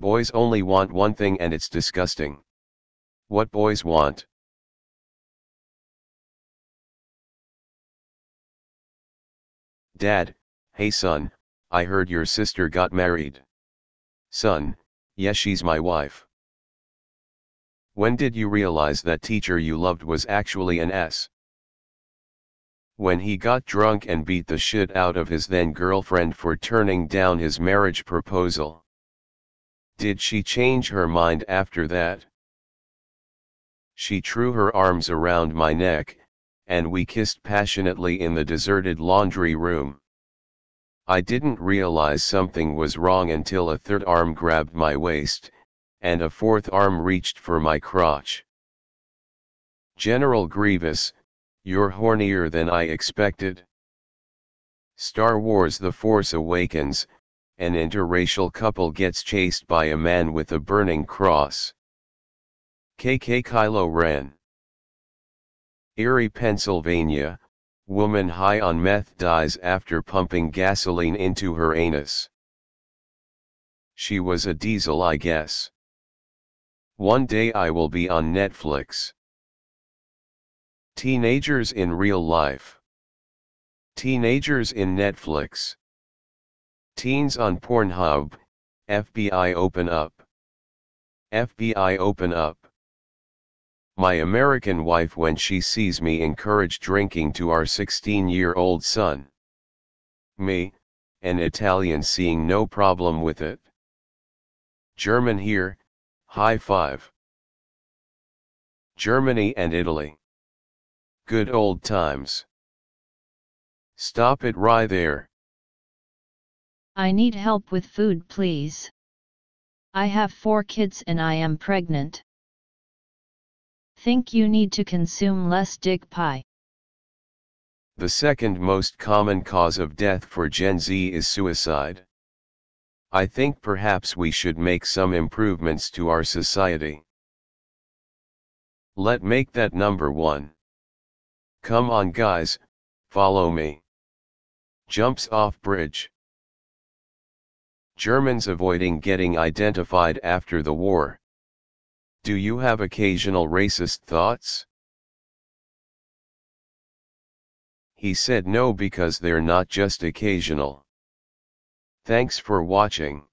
Boys only want one thing and it's disgusting. What boys want? Dad, hey son, I heard your sister got married. Son, yes she's my wife. When did you realize that teacher you loved was actually an S? When he got drunk and beat the shit out of his then girlfriend for turning down his marriage proposal. Did she change her mind after that? She threw her arms around my neck, and we kissed passionately in the deserted laundry room. I didn't realize something was wrong until a third arm grabbed my waist, and a fourth arm reached for my crotch. General Grievous, you're hornier than I expected. Star Wars The Force Awakens, an interracial couple gets chased by a man with a burning cross. KK Kylo Ren. Erie, Pennsylvania, woman high on meth dies after pumping gasoline into her anus. She was a diesel I guess. One day I will be on Netflix. Teenagers in real life. Teenagers in Netflix. Teens on Pornhub, FBI open up. FBI open up. My American wife when she sees me encourage drinking to our 16-year-old son. Me, an Italian seeing no problem with it. German here, high five. Germany and Italy. Good old times. Stop it right there. I need help with food please. I have four kids and I am pregnant. Think you need to consume less dick pie. The second most common cause of death for Gen Z is suicide. I think perhaps we should make some improvements to our society. Let make that number one. Come on guys, follow me. Jumps off bridge. Germans avoiding getting identified after the war. Do you have occasional racist thoughts? He said no because they're not just occasional. Thanks for watching.